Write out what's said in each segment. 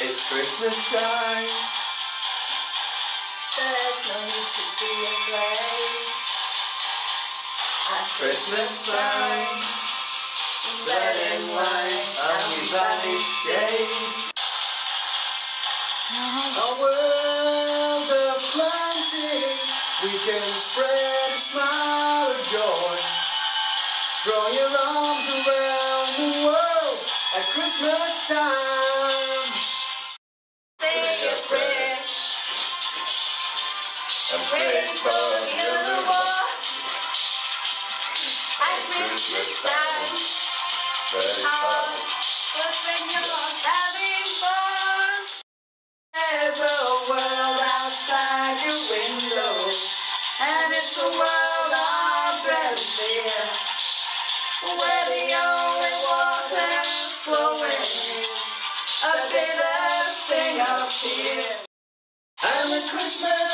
It's Christmas time. There's no need to be afraid. At Christmas time. Red and white, and we banish shade. A world of plenty. We can spread a smile of joy. Throw your arms around the world at Christmas time. Afraid for the other one. At Christmas time. Very Oh, hard. but when you're having fun, there's a world outside your window, and it's a world of dread and fear, where the only water flowing is a bitter sting of tears. And the Christmas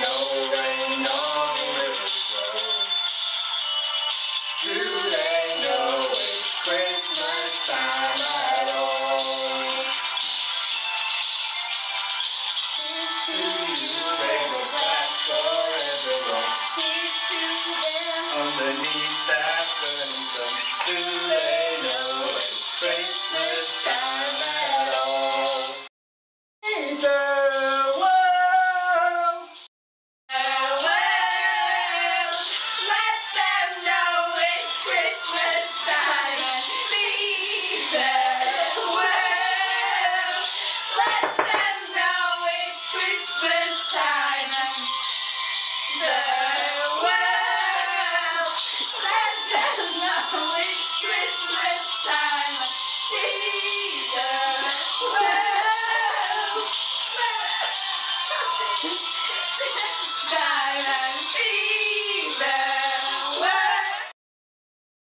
no rain, no